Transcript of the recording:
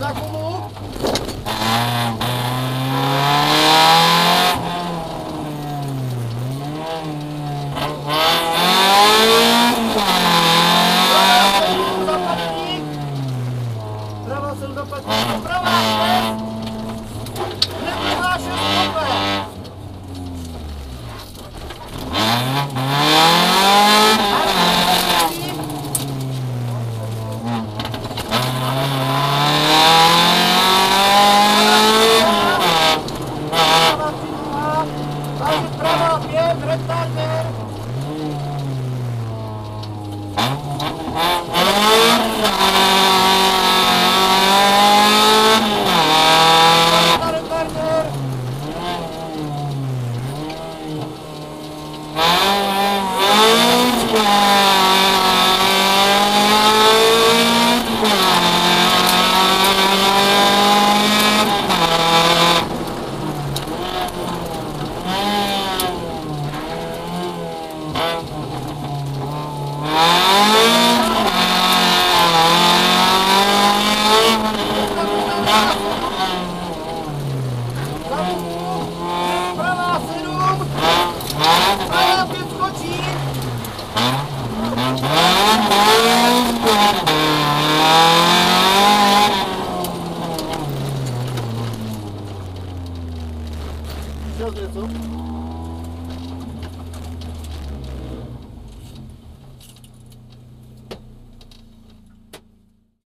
Zakup! ¡Bravo! ¡Bien! ¡Tres 어떻게 하게 됐어?